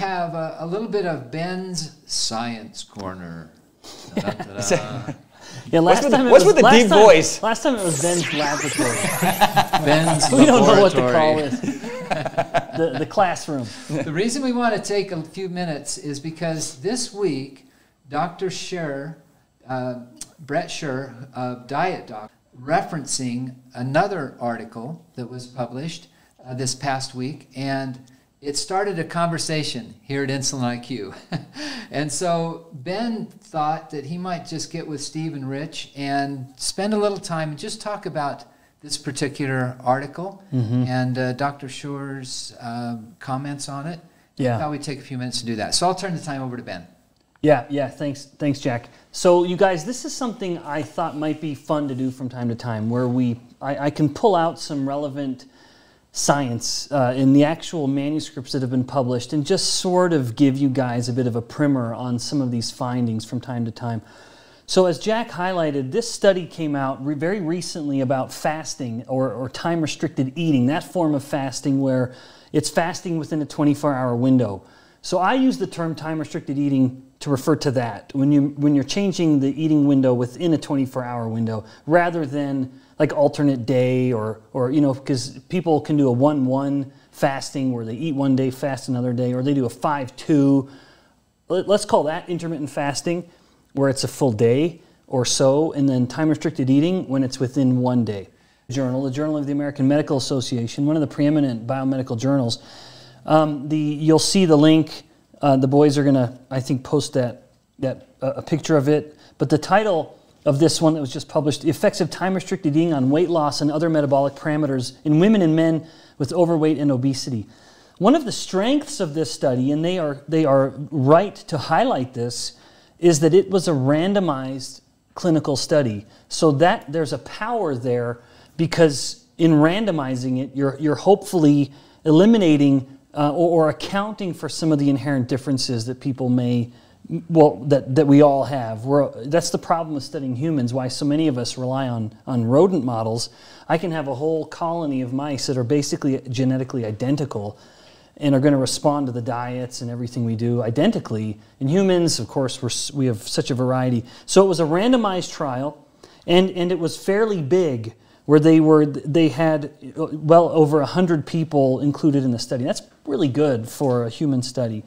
have a, a little bit of Ben's Science Corner. Da-da-da-da. Yeah, last with the- time it what's was, with the deep time- voice? Last time it was Ben's laboratory. Ben's we don't know what to call laboratory. it. the, the classroom. The reason we want to take a few minutes is because this week, Dr. Scher, uh, Bret Scher of Diet Doc, referencing another article that was published uh, this past week, and it started a conversation here at Insulin IQ. and so Ben thought that he might just get with Steve and Rich and spend a little time and just talk about this particular article Mm-hmm. and uh, Dr. Scher's um, comments on it. Yeah. I thought we'd take a few minutes to do that. So I'll turn the time over to Ben. Yeah, yeah, thanks, thanks, Jack. So, you guys, this is something I thought might be fun to do from time to time, where we, I, I can pull out some relevant science uh, in the actual manuscripts that have been published, and just sort of give you guys a bit of a primer on some of these findings from time to time. So, as Jack highlighted, this study came out re- very recently about fasting or, or time restricted eating, that form of fasting where it's fasting within a 24 hour window. So, I use the term time restricted eating to refer to that when, you, when you're changing the eating window within a 24 hour window rather than like alternate day or, or you know, because people can do a 1 1 fasting where they eat one day, fast another day, or they do a 5 2 let- let's call that intermittent fasting, where it's a full day or so, and then time restricted eating when it's within one day. Journal, the Journal of the American Medical Association, one of the preeminent biomedical journals. Um, the you'll see the link. Uh, the boys are gonna, I think, post that that uh, a picture of it. But the title of this one that was just published: "The Effects of Time Restricted Eating on Weight Loss and Other Metabolic Parameters in Women and Men with Overweight and Obesity." One of the strengths of this study, and they are, they are right to highlight this, is that it was a randomized clinical study. So that there's a power there because in randomizing it, you're, you're hopefully eliminating uh, or, or accounting for some of the inherent differences that people may, well, that, that we all have. We're, that's the problem with studying humans, why so many of us rely on, on rodent models. I can have a whole colony of mice that are basically genetically identical and are going to respond to the diets and everything we do identically. In humans, of course, we're, we have such a variety. So it was a randomized trial, and, and it was fairly big, where they were they had well over hundred people included in the study. That's really good for a human study.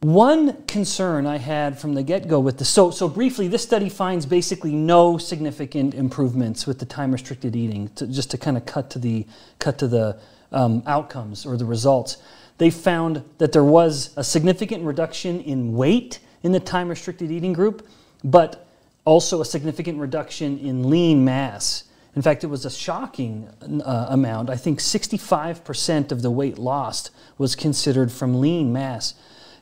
One concern I had from the get-go with this, so, so briefly, this study finds basically no significant improvements with the time-restricted eating, to, just to kind of cut to the, cut to the um, outcomes or the results. They found that there was a significant reduction in weight in the time-restricted eating group, but also a significant reduction in lean mass. In fact, it was a shocking uh, amount. I think 65% of the weight lost was considered from lean mass.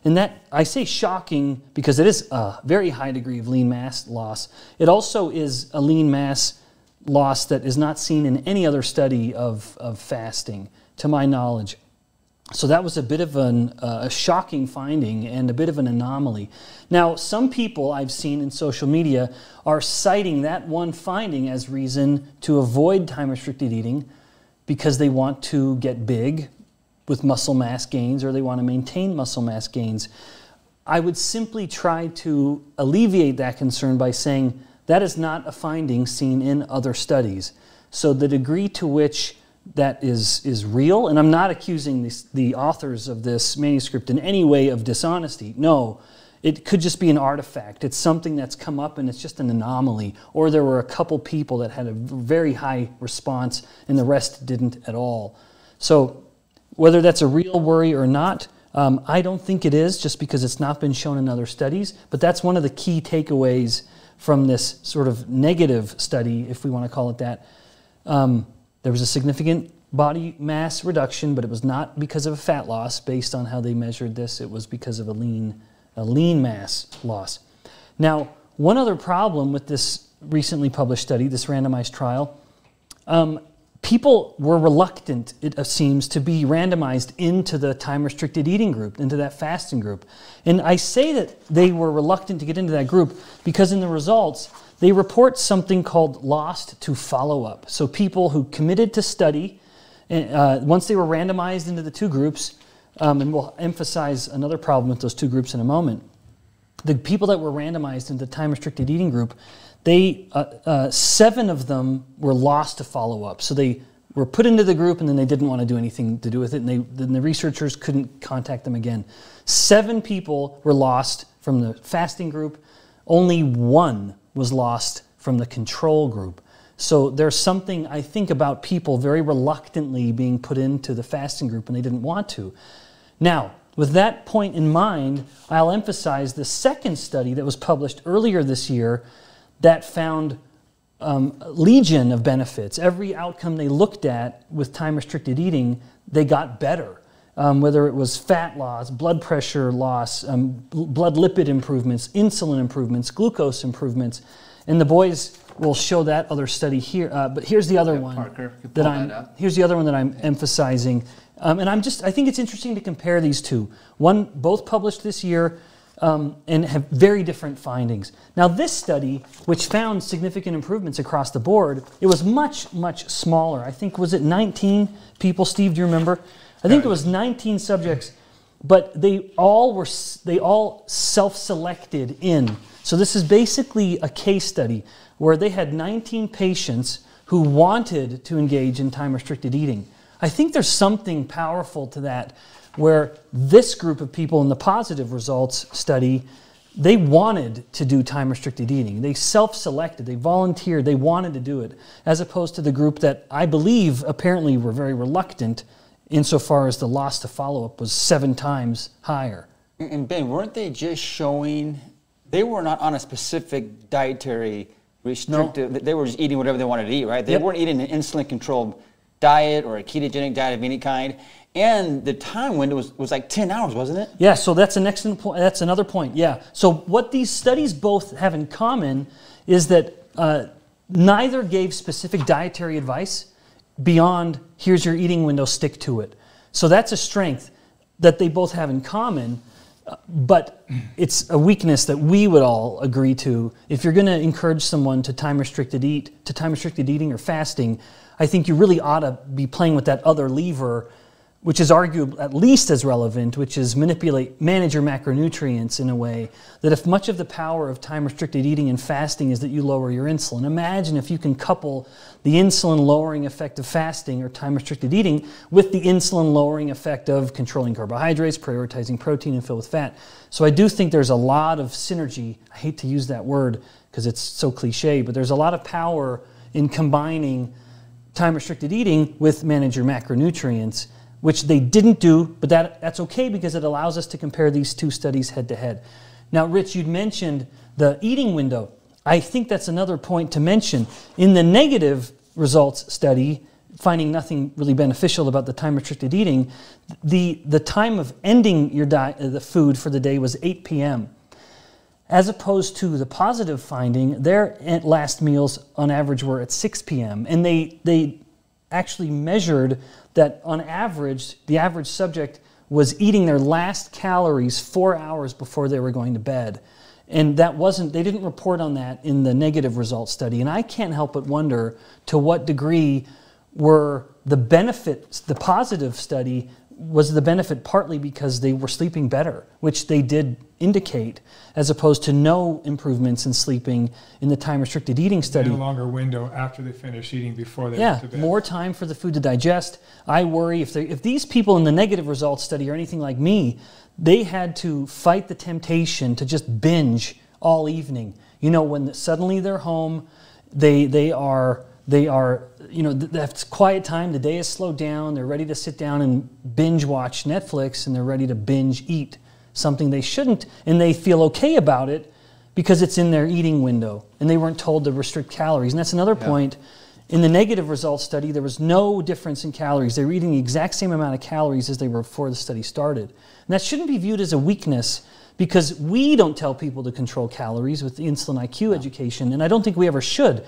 And that, I say shocking because it is a very high degree of lean mass loss. It also is a lean mass loss that is not seen in any other study of, of fasting, to my knowledge. So that was a bit of an, uh, a shocking finding and a bit of an anomaly. Now, some people I've seen in social media are citing that one finding as reason to avoid time restricted eating because they want to get big with muscle mass gains or they want to maintain muscle mass gains. I would simply try to alleviate that concern by saying that is not a finding seen in other studies. So the degree to which that is, is real, and I'm not accusing this, the authors of this manuscript in any way of dishonesty. No, it could just be an artifact. It's something that's come up and it's just an anomaly. Or there were a couple people that had a very high response and the rest didn't at all. So whether that's a real worry or not, um, I don't think it is just because it's not been shown in other studies. But that's one of the key takeaways from this sort of negative study, if we want to call it that. Um, there was a significant body mass reduction, but it was not because of a fat loss based on how they measured this. It was because of a lean, a lean mass loss. Now, one other problem with this recently published study, this randomized trial, um, people were reluctant, it seems, to be randomized into the time restricted eating group, into that fasting group. And I say that they were reluctant to get into that group because in the results, they report something called lost to follow up. So people who committed to study, uh, once they were randomized into the two groups, um, and we'll emphasize another problem with those two groups in a moment. The people that were randomized into the time restricted eating group, they uh, uh, seven of them were lost to follow up. So they were put into the group and then they didn't want to do anything to do with it, and they, then the researchers couldn't contact them again. Seven people were lost from the fasting group, only one was lost from the control group. So there's something I think about people very reluctantly being put into the fasting group and they didn't want to. Now, with that point in mind, I'll emphasize the second study that was published earlier this year that found um, legion of benefits. Every outcome they looked at with time restricted eating, they got better. Um, whether it was fat loss, blood pressure loss, um, blood lipid improvements, insulin improvements, glucose improvements. And the boys will show that other study here. Uh, but here's the other Yeah, one Parker, that I'm. that. Here's the other one that I'm emphasizing, um, and I'm just. I think it's interesting to compare these two. One, both published this year, um, and have very different findings. Now, this study, which found significant improvements across the board, it was much much smaller. I think was it 19 people. Steve, do you remember? I think it was 19 subjects, but they all were they all self-selected in. So this is basically a case study where they had 19 patients who wanted to engage in time restricted eating. I think there's something powerful to that where this group of people in the positive results study they wanted to do time restricted eating. They self selected, they volunteered, they wanted to do it, as opposed to the group that I believe apparently were very reluctant insofar as the loss to follow up was seven times higher. And Ben, weren't they just showing they were not on a specific dietary restrictive? They were just eating whatever they wanted to eat, right? They Yep. weren't eating an insulin-controlled diet or a ketogenic diet of any kind. And the time window was, was like 10 hours, wasn't it? Yeah, so that's an excellent point. That's another point. Yeah. So what these studies both have in common is that uh, neither gave specific dietary advice beyond here's your eating window, stick to it. So that's a strength that they both have in common. uh, But it's a weakness that we would all agree to. If you're going to encourage someone to time restricted eat, to time restricted eating or fasting, I think you really ought to be playing with that other lever which is arguably at least as relevant, which is manipulate, manage your macronutrients in a way that if much of the power of time restricted eating and fasting is that you lower your insulin, imagine if you can couple the insulin lowering effect of fasting or time restricted eating with the insulin lowering effect of controlling carbohydrates, prioritizing protein, and fill with fat. So I do think there's a lot of synergy. I hate to use that word because it's so cliche, but there's a lot of power in combining time restricted eating with manage your macronutrients, which they didn't do, but that, that's okay because it allows us to compare these two studies head to head. Now, Rich, you'd mentioned the eating window. I think that's another point to mention. In the negative results study, finding nothing really beneficial about the time restricted eating, the, the time of ending your diet, uh, the food for the day was 8 p.m as opposed to the positive finding, their eh, last meals on average were at 6 p.m. And they, they actually measured that on average, the average subject was eating their last calories four hours before they were going to bed. And that wasn't, they didn't report on that in the negative results study. And I can't help but wonder to what degree were the benefits, the positive study, was the benefit partly because they were sleeping better, which they did indicate, as opposed to no improvements in sleeping in the time restricted eating study. And a longer window after they finish eating before they Yeah, went to bed. more time for the food to digest. I worry if, they, if these people in the negative results study are anything like me, they had to fight the temptation to just binge all evening. You know, when suddenly they're home, they, they are, they are, you know, that's quiet time, the day is slowed down, they're ready to sit down and binge watch Netflix and they're ready to binge eat something they shouldn't, and they feel okay about it because it's in their eating window and they weren't told to restrict calories. And that's another point. In the negative results study, there was no difference in calories. They were eating the exact same amount of calories as they were before the study started. And that shouldn't be viewed as a weakness because we don't tell people to control calories with the insulin IQ education, and I don't think we ever should.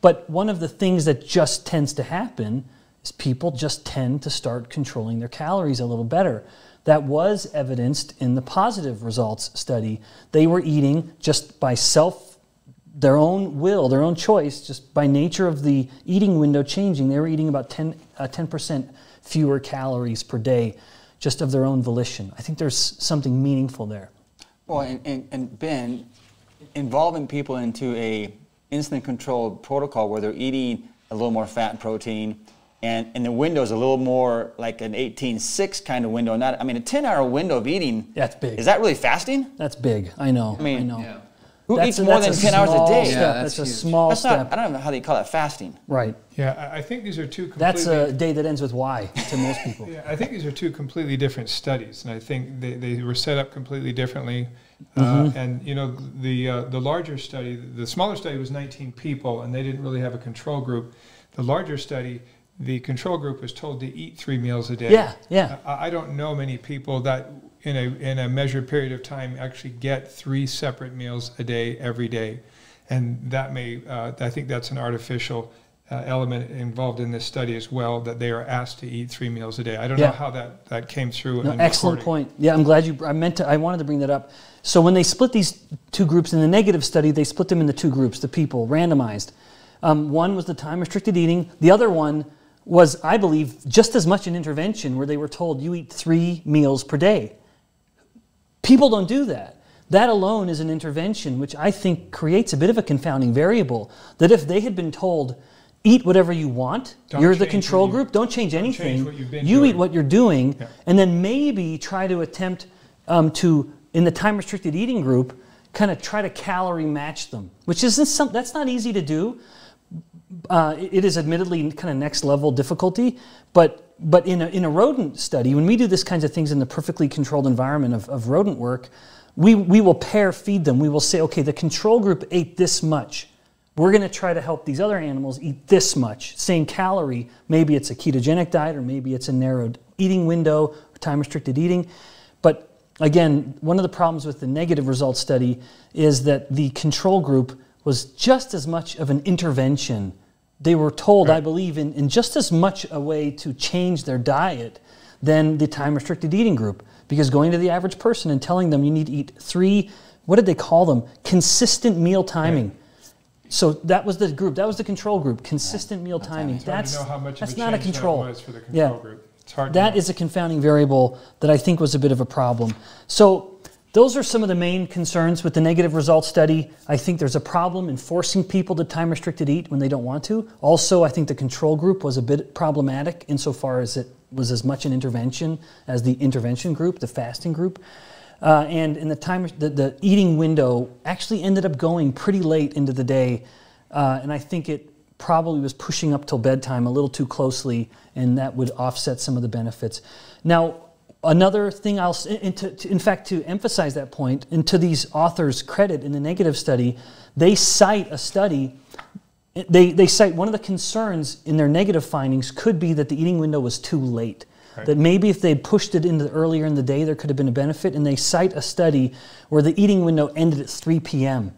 But one of the things that just tends to happen is people just tend to start controlling their calories a little better. That was evidenced in the positive results study. They were eating just by self, their own will, their own choice, just by nature of the eating window changing. They were eating about 10, uh, 10% fewer calories per day. just of their own volition. I think there's something meaningful there. Well, and, and, and Ben, involving people into a insulin controlled protocol where they're eating a little more fat and protein, and, and the window is a little more like an 18-6 kind of window. Not, I mean, a 10-hour window of eating. That's big. Is that really fasting? That's big. I know. I mean, know. Yeah. Who That's eats a- more than 10 hours a day? Step. Yeah, that's, that's a huge. small That's step. not, I don't know how they call that fasting. right. Yeah, I I think these are two completely. That's a day that ends with Y to most people. Yeah, I think these are two completely different studies, and I think they, they were set up completely differently. Mm-hmm. Uh, and you know, the uh, the larger study, the smaller study was 19 people, and they didn't really have a control group. The larger study, the control group was told to eat three meals a day. Yeah, yeah. I, I don't know many people that in a in a measured period of time actually get three separate meals a day every day, and that may uh, I think that's an artificial. Uh, element involved in this study as well that they are asked to eat three meals a day. I don't Yeah. know how that, that came through. No, excellent recording. point. Yeah, I'm glad you. I meant to. I wanted to bring that up. So when they split these two groups in the negative study, they split them into two groups. The people randomized. Um, one was the time restricted eating. The other one was, I believe, just as much an intervention where they were told you eat three meals per day. People don't do that. That alone is an intervention, which I think creates a bit of a confounding variable. That if they had been told, eat whatever you want, Don't you're the control you- group, don't change don't anything. change what you've been you eat what you're doing, Yeah. and then maybe try to attempt um, to, in the time restricted eating group, kind of try to calorie match them, which isn't some, that's not easy to do. Uh, it is admittedly kind of next level difficulty, but but in a, in a rodent study, when we do this kinds of things in the perfectly controlled environment of, of rodent work, we, we will pair feed them. We will say, okay, the control group ate this much. We're going to try to help these other animals eat this much, same calorie. Maybe it's a ketogenic diet or maybe it's a narrowed eating window time restricted eating. But again, one of the problems with the negative results study is that the control group was just as much of an intervention. They were told, I believe, in, in just as much a way to change their diet than the time restricted eating group. Because going to the average person and telling them you need to eat three, what did they call them? Consistent meal timing. So that was the group. That was the control group. Consistent meal timing. That's to know how much that's a not a control. that was for the control yeah. group. It's hard. to know. is a confounding variable that I think was a bit of a problem. So those are some of the main concerns with the negative results study. I think there's a problem in forcing people to time restricted eat when they don't want to. Also, I think the control group was a bit problematic insofar as it was as much an intervention as the intervention group, the fasting group. Uh, and in the time, the, the eating window actually ended up going pretty late into the day, uh, and I think it probably was pushing up till bedtime a little too closely, and that would offset some of the benefits. Now, another thing I'll, to, to- in fact, to emphasize that point, and to these authors' credit in the negative study, they cite a study. Eh, they, they cite one of the concerns in their negative findings could be that the eating window was too late. Right. That maybe if they'd pushed it into earlier in the day, there could have been a benefit. And they cite a study where the eating window ended at 3 p.m.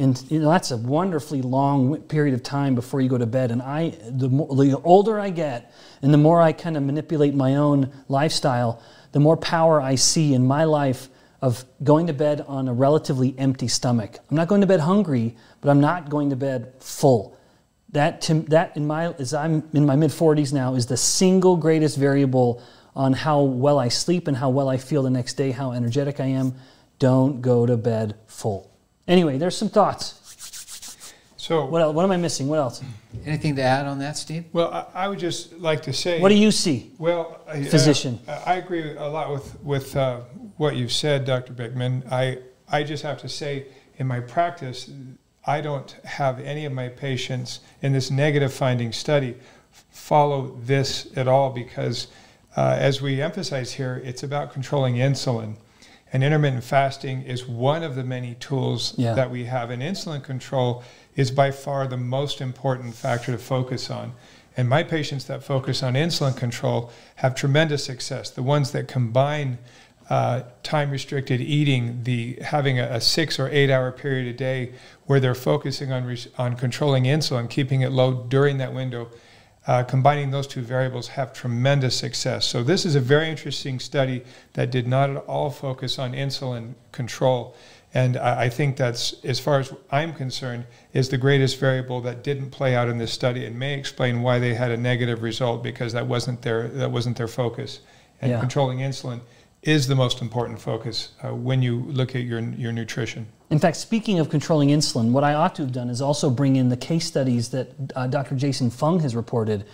And you know that's a wonderfully long period of time before you go to bed. And I, the, more, the older I get, and the more I kind of manipulate my own lifestyle, the more power I see in my life of going to bed on a relatively empty stomach. I'm not going to bed hungry, but I'm not going to bed full. That, to, that in my, as I'm in my mid 40s now, is the single greatest variable on how well I sleep and how well I feel the next day, how energetic I am. Don't go to bed full. Anyway, there's some thoughts. so. What, else, what am I missing? What else? Anything to add on that, Steve? well, I, I would just like to say. What do you see? Well, I- Physician. uh, I agree a lot with with uh, what you've said, Dr. Bikman. I I just have to say, in my practice, I don't have any of my patients in this negative finding study follow this at all because, uh, as we emphasize here, it's about controlling insulin. And intermittent fasting is one of the many tools Yeah. that we have. And insulin control is by far the most important factor to focus on. And my patients that focus on insulin control have tremendous success. The ones that combine uh, time restricted eating, the having a, a six or eight hour period a day where they're focusing on, on controlling insulin, keeping it low during that window, uh, combining those two variables have tremendous success. So this is a very interesting study that did not at all focus on insulin control. And I I think that's, as far as I'm concerned, is the greatest variable that didn't play out in this study and may explain why they had a negative result because that wasn't their, that wasn't their focus. and Yeah. controlling insulin is the most important focus uh, when you look at your your nutrition. In fact, speaking of controlling insulin, what I ought to have done is also bring in the case studies that uh, Dr. Jason Fung has reported,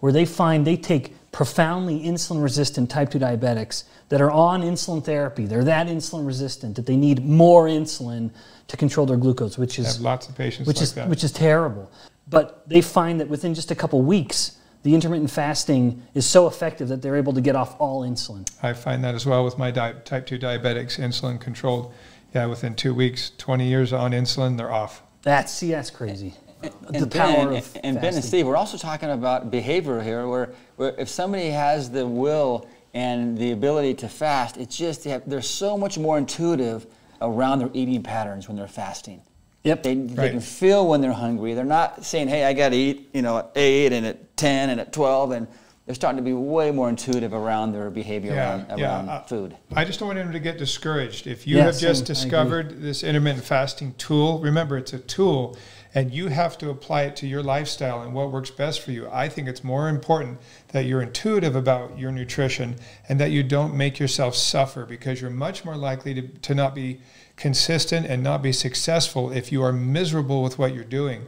where they find they take profoundly insulin resistant type 2 diabetics that are on insulin therapy. They're that insulin resistant that they need more insulin to control their glucose, which is lots of patients which like is that. which is terrible. But they find that within just a couple weeks, the intermittent fasting is so effective that they're able to get off all insulin. I find that as well with my di- type 2 diabetics, insulin controlled. Yeah, within two weeks, 20 years on insulin, they're off. That's see, that's crazy. And the ben, power and- of and Ben and. Steve, we're also talking about behavior here, where, where if somebody has the will and the ability to fast, it's just they have, they're so much more intuitive around their eating patterns when they're fasting. Yep. They, they can feel when they're hungry. They're not saying, "Hey, I got to eat," you know, at eight and at ten and at twelve, and they're starting to be way more intuitive around their behavior Yeah, around, yeah, around uh, food. I just don't want them to get discouraged. If you Yeah, have just same. I agree. discovered this intermittent fasting tool, remember it's a tool and you have to apply it to your lifestyle and what works best for you. I think it's more important that you're intuitive about your nutrition and that you don't make yourself suffer because you're much more likely to, to not be consistent and not be successful if you are miserable with what you're doing.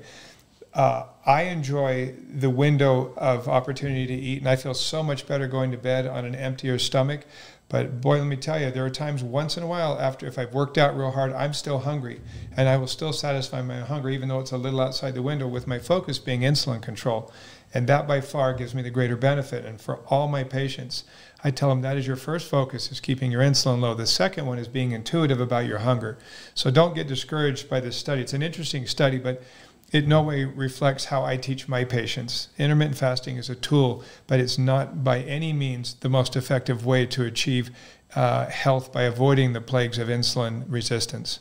Uh, I enjoy the window of opportunity to eat, and I feel so much better going to bed on an emptier stomach. But boy, let me tell you, there are times once in a while after if I've worked out real hard, I'm still hungry, and I will still satisfy my hunger, even though it's a little outside the window, with my focus being insulin control. And that by far gives me the greater benefit. And for all my patients, I tell them that is your first focus is keeping your insulin low. The second one is being intuitive about your hunger. So don't get discouraged by this study. It's an interesting study, but it no way reflects how I teach my patients. Intermittent fasting is a tool, but it's not by any means the most effective way to achieve uh, health by avoiding the plagues of insulin resistance.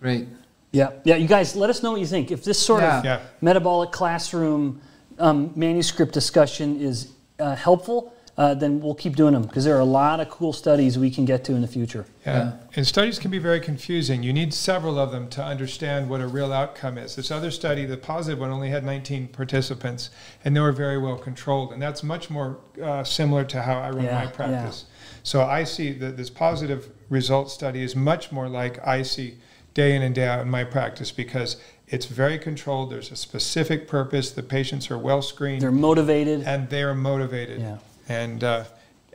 Great. Yeah, yeah. You guys, let us know what you think. If this sort of Yeah. metabolic classroom um, manuscript discussion is uh, helpful, uh, then we'll keep doing them because there are a lot of cool studies we can get to in the future. Yeah. Yeah. And studies can be very confusing. You need several of them to understand what a real outcome is. This other study, the positive one, only had 19 participants, and they were very well controlled. And that's much more uh, similar to how I run Yeah, my yeah. practice. So I see that this positive result study is much more like I see day in and day out in my practice because it's very controlled. There's a specific purpose. The patients are well screened They're motivated. and they are motivated. Yeah. And, uh,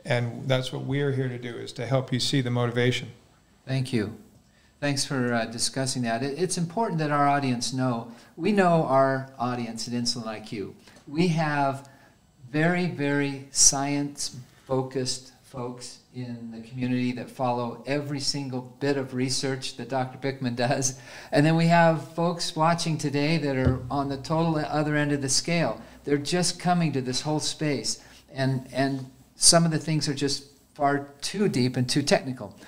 and that's what we're here to do is to help you see the motivation. Thank you. Thanks for uh, discussing that. It, it's important that our audience know. We know our audience at Insulin IQ. We have very, very science focused folks in the community that follow every single bit of research that Dr. Bikman does. And then we have folks watching today that are on the total other end of the scale. They're just coming to this whole space. And, and some of the things are just far too deep and too technical.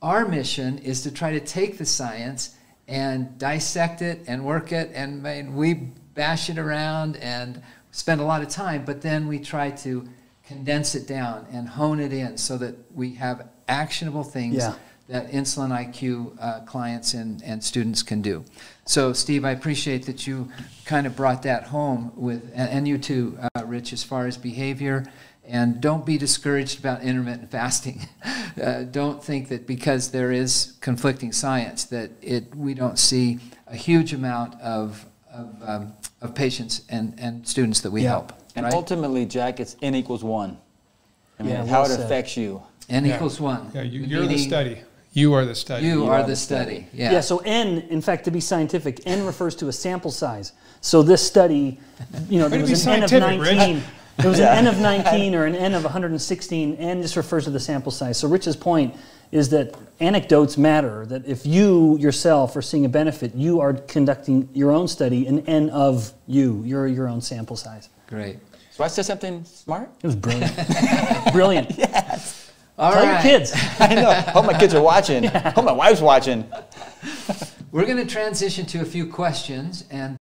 Our mission is to try to take the science and dissect it and work it, and, and we bash it around and spend a lot of time, but then we try to condense it down and hone it in so that we have actionable things Yeah. that Insulin IQ uh, clients and, and students can do. So, Steve, I appreciate that you kind of brought that home with, and, and you too, uh, Rich, as far as behavior. And don't be discouraged about intermittent fasting. Uh, don't think that because there is conflicting science that it we don't see a huge amount of of, um, of patients and, and students that we Yeah. help. And right? ultimately, Jack, it's n equals one. I mean, Yeah, how well it said. affects you. N Yeah. equals one. Yeah, you, you're the study. You are the study. You You are are the the study. Yeah. Yeah. so N, in fact, to be scientific, N refers to a sample size. So this study, you know, there was an N of scientific, Rich. 19. There was an N of 19 or an N of 116. N just refers to the sample size. So Rich's point is that anecdotes matter, that if you yourself are seeing a benefit, you are conducting your own study, an N of you, you're your own sample size. Great. So I said something smart? It was brilliant. brilliant. All Tell your kids. I know. Hope my kids are watching. Hope my wife's watching. We're going to transition to a few questions and